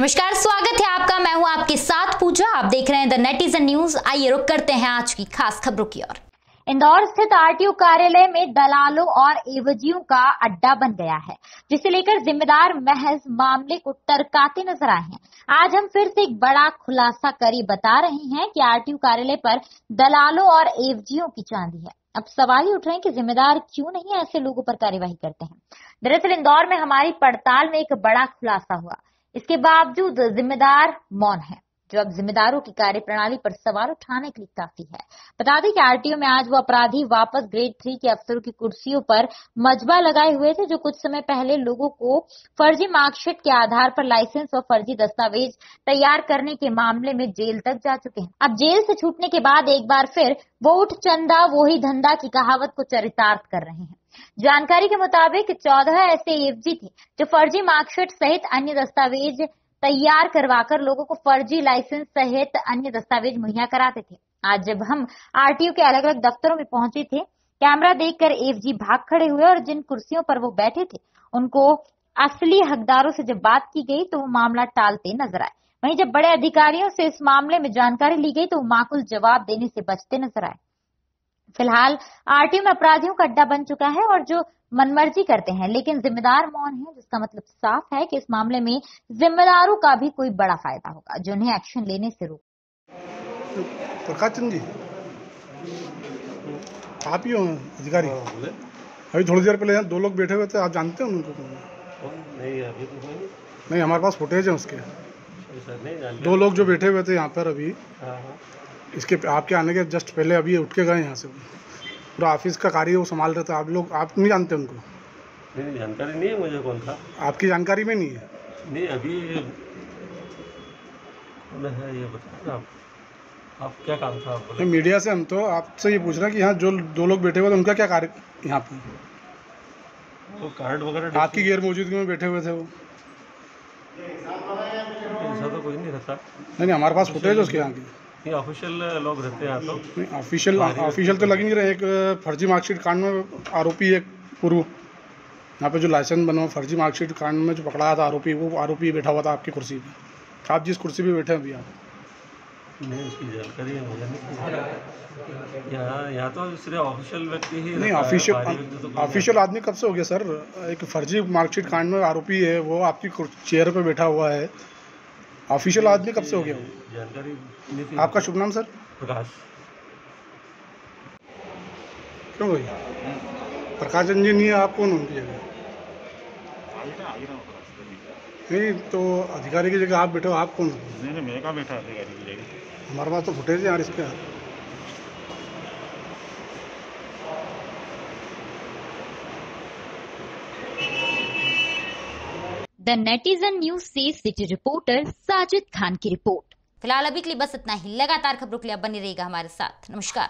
नमस्कार, स्वागत है आपका। मैं हूँ आपके साथ पूजा। आप देख रहे हैं द नेटिजन न्यूज़ आइए रुक करते हैं आज की खास खबरों की ओर। इंदौर स्थित आरटीओ कार्यालय में दलालों और एवजियों का अड्डा बन गया है, जिसे लेकर जिम्मेदार महज मामले को टरकाते नज़र आए हैं। आज हम फिर से एक बड़ा खुलासा करी बता रहे हैं कि आरटीओ कार्यालय पर दलालों और एवजियों की चांदी है। अब सवाल ही उठ रहे हैं कि जिम्मेदार क्यों नहीं ऐसे लोगों पर कार्यवाही करते हैं? दरअसल, इंदौर में हमारी पड़ताल में एक बड़ा खुलासा हुआ। इसके बावजूद जिम्मेदार मौन है, जो अब जिम्मेदारों की कार्यप्रणाली पर सवाल उठाने के लिए काफ़ी है। बता दें कि आरटीओ में आज वो अपराधी वापस ग्रेड थ्री के अफसरों की कुर्सियों पर मजबा लगाए हुए थे, जो कुछ समय पहले लोगों को फर्जी मार्कशीट के आधार पर लाइसेंस और फर्जी दस्तावेज़ तैयार करने के मामले में जेल तक जा चुके हैं। अब जेल से छूटने के बाद एक बार फिर वोट चंदा वही धंधा की कहावत को चरितार्थ कर रहे हैं। जानकारी के मुताबिक चौदह ऐसे एफजी थे जो फर्जी मार्कशीट सहित अन्य दस्तावेज़ तैयार करवाकर लोगों को फर्जी लाइसेंस सहित अन्य दस्तावेज़ मुहैया कराते थे। आज जब हम आरटीओ के अलग अलग दफ्तरों में पहुँचे थे, कैमरा देखकर एफजी भाग खड़े हुए और जिन कुर्सियों पर वो बैठे थे, उनको असली हकदारों से जब बात की गई तो वो मामला टालते नज़र आए। वहीं जब बड़े अधिकारियों से इस मामले में जानकारी ली गई तो वो माकुल जवाब देने से बचते नज़र आए। फ़िलहाल आरटीओ में अपराधियों का अड्डा बन चुका है और जो मनमर्जी करते हैं लेकिन जिम्मेदार मौन है जिसका मतलब साफ़ है कि इस मामले में जिम्मेदारों का भी कोई बड़ा फ़ायदा होगा जो उन्हें एक्शन लेने से रोक प्रकाश चंद जी आप ही हो अधिकारी? अभी थोड़ी देर पहले दो लोग बैठे हुए थे आप जानते हैं उनको? नहीं अभी तो नहीं। हमारे पास फुटेज है उसके। नहीं दो लोग जो बैठे हुए थे यहाँ पर अभी। हाँ हाँ। इसके आपके आने के जस्ट पहले अभी उठ के गए यहाँ से। पूरा ऑफ़िस का कार्य वो संभाल रहे थे आप लोग। आप नहीं जानते उनको? नहीं नहीं, जानकारी नहीं है मुझे कौन था। आपकी जानकारी में नहीं है? नहीं अभी है ये आप? आप क्या काम था आप नहीं, मीडिया से हम तो आपसे ये पूछ रहे हैं कि यहाँ जो दो लोग बैठे हुए थे उनका क्या कार्य यहाँ पे? वो कार्ड वगैरह आपकी गैर मौजूदगी में बैठे हुए थे वो। ऐसा तो कोई नहीं रहता। नहीं नहीं हमारे पास फुटेज है उसके यहाँ की। ये ऑफिशियल लोग रहते हैं तो। नहीं ऑफिशियल ऑफिशियल तो लग नहीं रहे। एक फर्जी मार्कशीट कांड में आरोपी एक पूर्व। यहाँ पे जो लाइसेंस बना फर्जी मार्कशीट कांड में जो पकड़ाया था आरोपी वो आरोपी बैठा हुआ था आपकी कुर्सी पे। आप जिस कुर्सी पे बैठे हैं अभी आप? नहीं उसकी जानकारी है मुझे नहीं यहाँ यहाँ तो सिर्फ़ ऑफिशियल व्यक्ति ही नहीं ऑफिशियल व्यक्ति तो ऑफिशियल आदमी कब से हो गया सर? एक फर्जी मार्कशीट कांड में आरोपी है वो आपकी चेयर पे बैठा हुआ है। ऑफिशियल आदमी कब से हो गया? हो जानकारी आपका शुभ नाम सर? प्रकाश। क्यों भैया प्रकाश इंजीनियर आप कौन उनकी जगह नहीं तो अधिकारी की जगह आप बैठे हो आप कौन नहीं नहीं मैं कहाँ बैठा अधिकारी की जगह? हमारे पास तो फुटेज है यार इसके नेटिजन न्यूज़ से सिटी रिपोर्टर साजिद खान की रिपोर्ट फ़िलहाल अभी के लिए बस इतना ही। लगातार खबरों के लिए बने रहेगा हमारे साथ। नमस्कार।